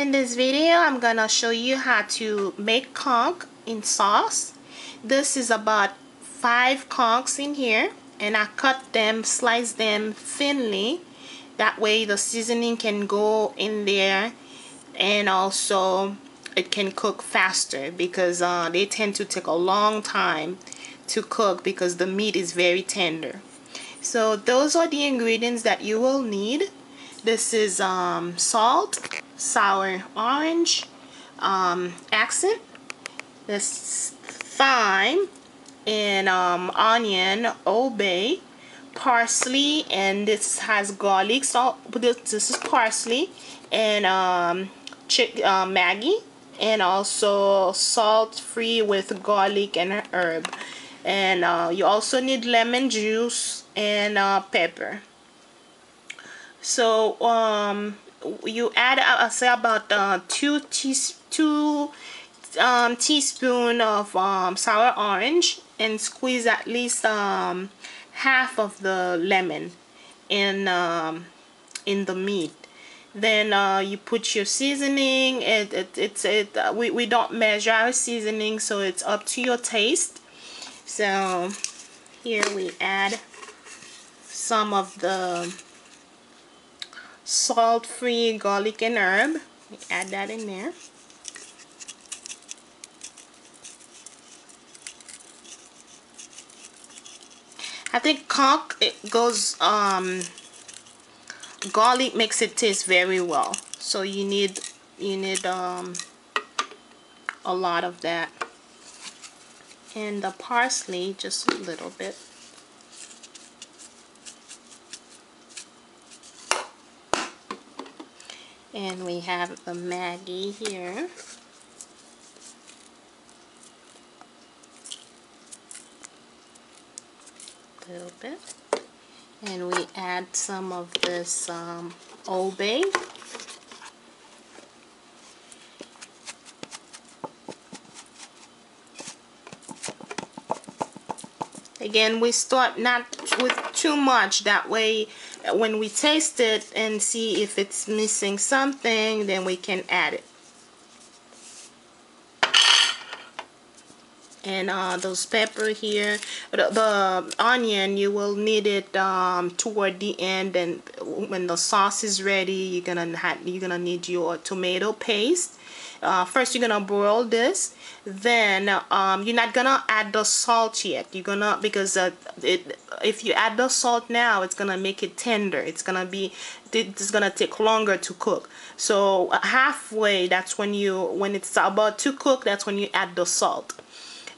In this video, I'm gonna show you how to make conch in sauce. This is about five conchs in here and I cut them, slice them thinly. That way the seasoning can go in there and also it can cook faster because uh, they tend to take a long time to cook because the meat is very tender. So those are the ingredients that you will need. This is um, salt, sour orange, um, accent, this thyme, and um, onion, old bay, parsley, and this has garlic. Salt. This, this is parsley, and um, chick, uh, Maggi, and also salt free with garlic and herb. And uh, you also need lemon juice and uh, pepper. So um, you add I say about uh, two teas two um, teaspoon of um, sour orange and squeeze at least um, half of the lemon in um, in the meat. Then uh, you put your seasoning. It, it it's it uh, we we don't measure our seasoning, so it's up to your taste. So here we add some of the salt-free garlic and herb. We add that in there. I think conch it goes um garlic makes it taste very well. So you need you need um a lot of that. And the parsley just a little bit. And we have the Maggi here. A little bit. And we add some of this um, Old Bay. Again, we start not with too much. That way, when we taste it and see if it's missing something, then we can add it. And uh, those pepper here, the, the, onion, you will need it um, toward the end. And when the sauce is ready, you're gonna have, you're gonna need your tomato paste. Uh, first you're gonna boil this. Then um, you're not gonna add the salt yet. You're gonna because uh, it, if you add the salt now it's gonna make it tender. It's gonna be it's gonna take longer to cook. So halfway that's when you when it's about to cook that's when you add the salt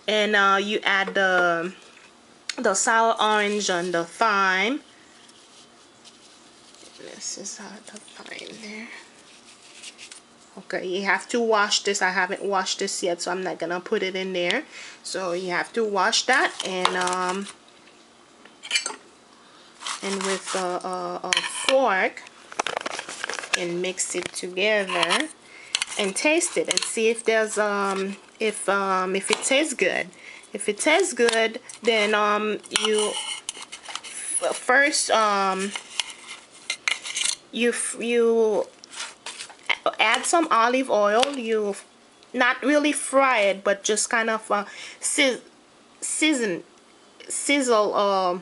and uh, you add the the sour orange and the thyme. This is how the thyme there. Okay you have to wash this. I haven't washed this yet so I'm not gonna put it in there. So you have to wash that and um and with a, a, a fork and mix it together and taste it and see if there's um if um if it tastes good. If it tastes good then um you first um you you add some olive oil. You not really fry it but just kind of uh, sizzle sizzle uh,